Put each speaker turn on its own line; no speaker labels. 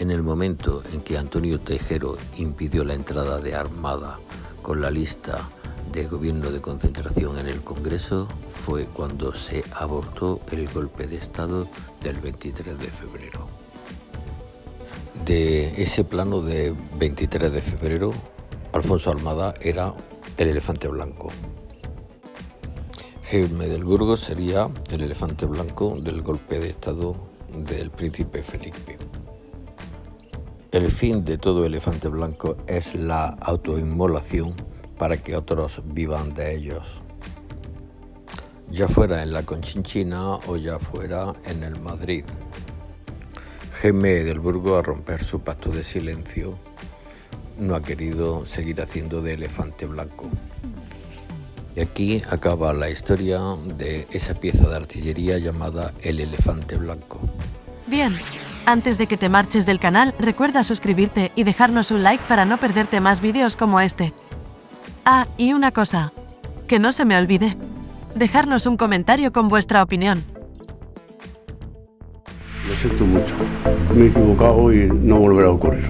En el momento en que Antonio Tejero impidió la entrada de Armada con la lista de gobierno de concentración en el Congreso, fue cuando se abortó el golpe de Estado del 23 de febrero. De ese plano de 23 de febrero, Alfonso Armada era el elefante blanco. Jaime del Burgo sería el elefante blanco del golpe de Estado del príncipe Felipe. El fin de todo elefante blanco es la autoinmolación para que otros vivan de ellos. Ya fuera en la Conchinchina o ya fuera en el Madrid. Jaime del Burgo, a romper su pacto de silencio, no ha querido seguir haciendo de elefante blanco. Y aquí acaba la historia de esa pieza de artillería llamada el elefante blanco.
Bien, antes de que te marches del canal, recuerda suscribirte y dejarnos un like para no perderte más vídeos como este. Ah, y una cosa, que no se me olvide, dejarnos un comentario con vuestra opinión.
Lo siento mucho, me he equivocado y no volverá a ocurrir.